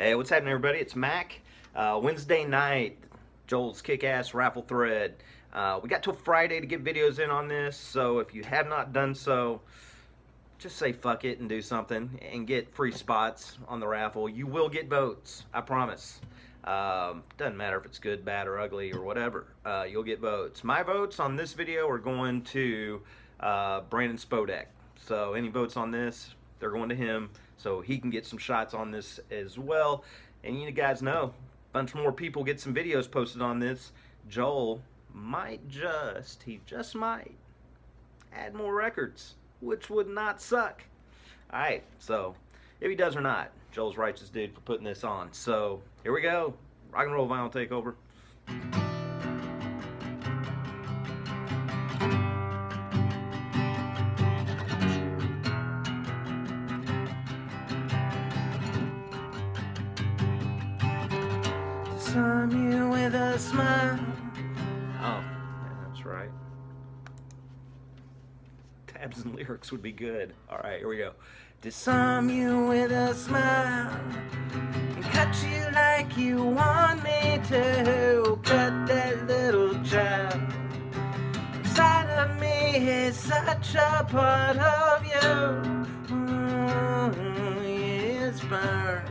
Hey, what's happening, everybody? It's Mac. Uh, Wednesday night, Joel's kick-ass raffle thread. Uh, we got till Friday to get videos in on this, so if you have not done so, just say fuck it and do something and get free spots on the raffle. You will get votes, I promise. Um, doesn't matter if it's good, bad, or ugly, or whatever. Uh, you'll get votes. My votes on this video are going to uh, Brandon Spodek. So any votes on this, they're going to him so he can get some shots on this as well. And you guys know, a bunch more people get some videos posted on this. Joel might just, he just might, add more records, which would not suck. All right, so if he does or not, Joel's righteous dude for putting this on. So here we go. Rock and roll vinyl takeover. Disarm you with a smile. Oh, yeah, that's right. Tabs and lyrics would be good. All right, here we go. Disarm you with a smile. And cut you like you want me to. Cut that little child. Inside of me is such a part of you. Mm, it's burned.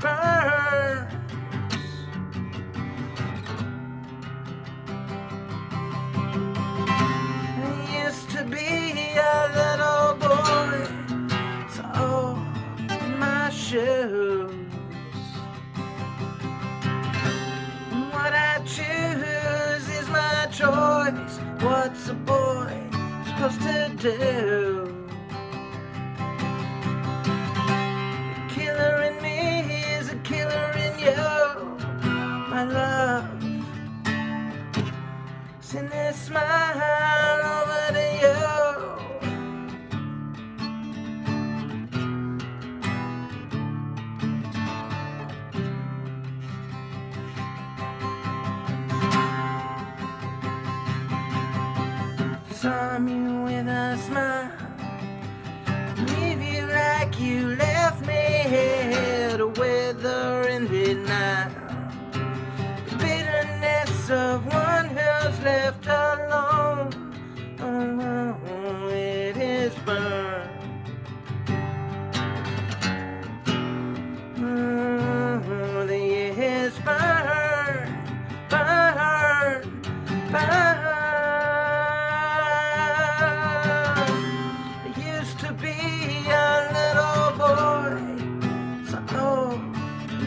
Burns. I used to be a little boy, so my shoes. What I choose is my choice. What's a boy supposed to do? Send this smile over to you. Disarm you with a smile. Leave you like you left me to weather in the night the bitterness of one left alone. Oh, it is burned. Uh-huh, oh, the years burn, burn, burn. I used to be a little boy, so oh,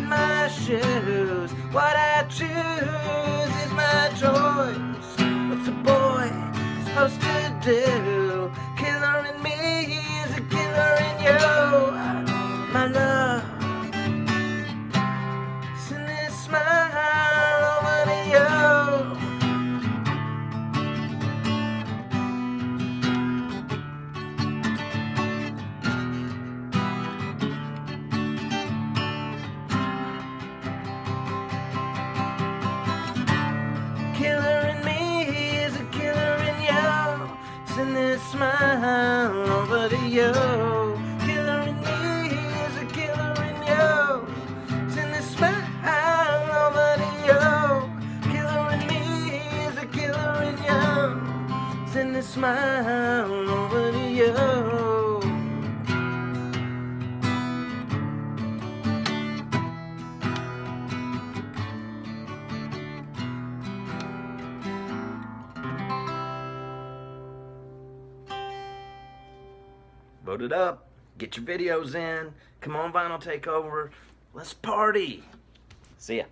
my shoes. What supposed smile over to you. Killer in me is a killer in you. Send this smile over to you. Killer in me is a killer in you. Send this smile over to Vote it up. Get your videos in. Come on, Vinyl Takeover. Let's party. See ya.